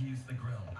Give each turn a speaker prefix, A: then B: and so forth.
A: use the grill.